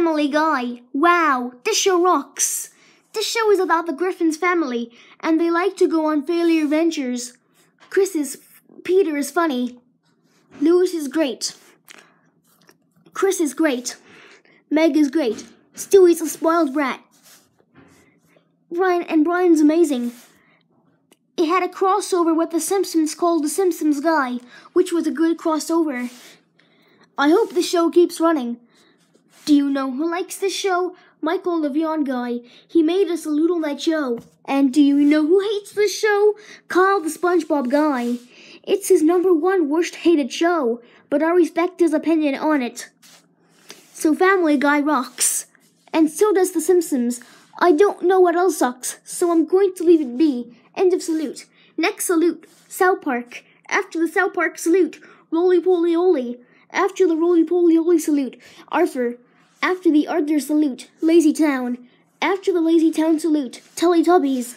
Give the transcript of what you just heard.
Family Guy. Wow, this show rocks. This show is about the Griffin's family, and they like to go on failure ventures. Chris is Peter is funny. Lois is great. Chris is great. Meg is great. Stewie's a spoiled brat. Brian and Brian's amazing. It had a crossover with The Simpsons called The Simpsons Guy, which was a good crossover. I hope the show keeps running. Do you know who likes this show? Michael Levion guy. He made us a Little Night show. And do you know who hates this show? Kyle the SpongeBob guy. It's his number one worst hated show, but I respect his opinion on it. So Family Guy rocks. And so does The Simpsons. I don't know what else sucks, so I'm going to leave it be. End of salute. Next salute, South Park. After the South Park salute, Rolie Polie Olie. After the Rolie Polie Olie salute, Arthur. After the Arthur salute, Lazy Town. After the Lazy Town salute, Teletubbies.